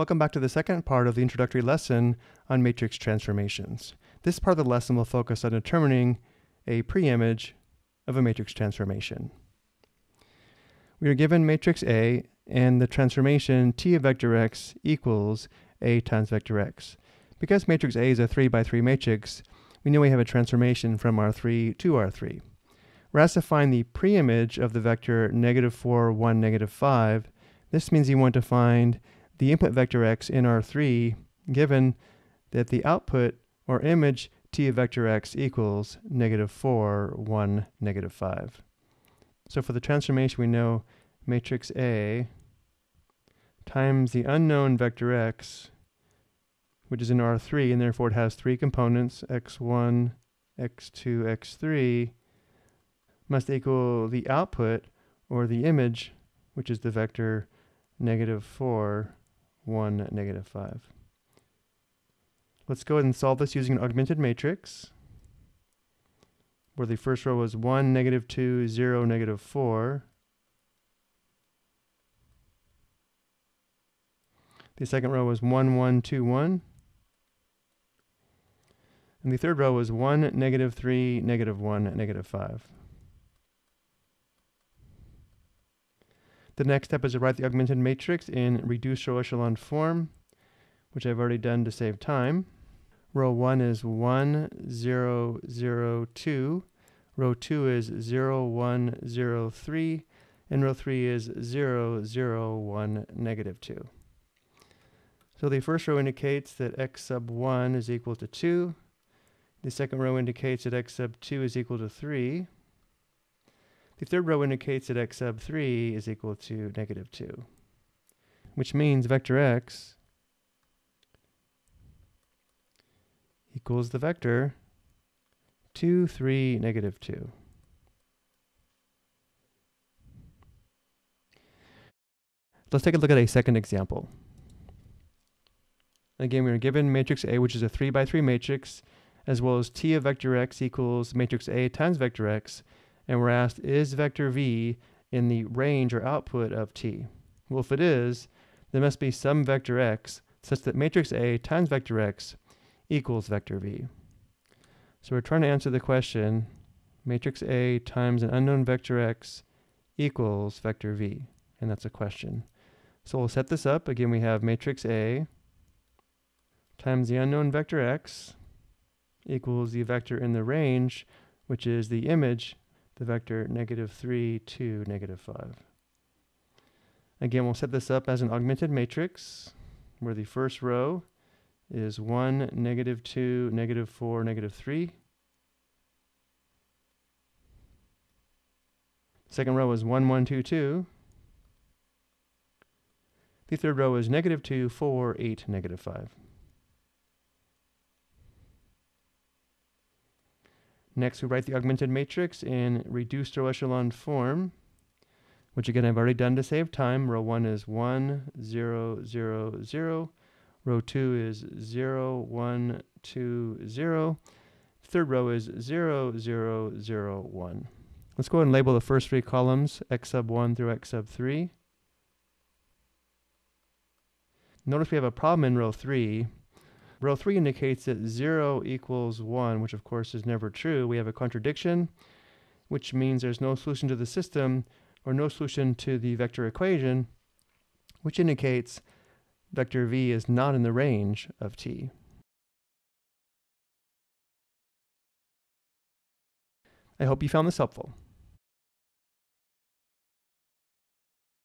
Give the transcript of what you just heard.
Welcome back to the second part of the introductory lesson on matrix transformations. This part of the lesson will focus on determining a preimage of a matrix transformation. We are given matrix A and the transformation T of vector x equals A times vector x. Because matrix A is a 3 by 3 matrix, we know we have a transformation from R3 to R3. We're asked to find the preimage of the vector negative 4, 1, negative 5. This means you want to find the input vector x in R3 given that the output or image t of vector x equals negative 4, 1, negative 5. So for the transformation, we know matrix A times the unknown vector x, which is in R3, and therefore it has three components, x1, x2, x3, must equal the output, or the image, which is the vector negative 4, 1, negative 5. Let's go ahead and solve this using an augmented matrix, where the first row was 1, negative 2, 0, negative 4. The second row was 1, 1, 2, 1. And the third row was 1, negative 3, negative 1, negative 5. The next step is to write the augmented matrix in reduced row echelon form, which I've already done to save time. Row 1 is 1, 0, 0, 2. Row 2 is 0, 1, 0, 3. And row 3 is 0, 0, 1, negative 2. So the first row indicates that x sub 1 is equal to 2. The second row indicates that x sub 2 is equal to 3. The third row indicates that x sub 3 is equal to negative 2, which means vector x equals the vector 2, 3, negative 2. Let's take a look at a second example. Again, we are given matrix A, which is a 3 by 3 matrix, as well as T of vector x equals matrix A times vector x, and we're asked, is vector v in the range or output of t? Well, if it is, there must be some vector x such that matrix A times vector x equals vector v. So we're trying to answer the question, matrix A times an unknown vector x equals vector v, and that's a question. So we'll set this up. Again, we have matrix A times the unknown vector x equals the vector in the range, which is the image the vector negative 3, 2, negative 5. Again, we'll set this up as an augmented matrix where the first row is 1, negative 2, negative 4, negative 3. Second row is 1, 1, 2, 2. The third row is negative 2, 4, 8, negative 5. Next, we write the augmented matrix in reduced row echelon form, which again I've already done to save time. Row 1 is 1, 0, 0, 0. Row 2 is 0, 1, 2, 0. Third row is 0, 0, 0, 1. Let's go ahead and label the first three columns, x sub 1 through x sub 3. Notice we have a problem in row 3 Row 3 indicates that 0 equals 1, which of course is never true. We have a contradiction, which means there's no solution to the system or no solution to the vector equation, which indicates vector v is not in the range of t. I hope you found this helpful.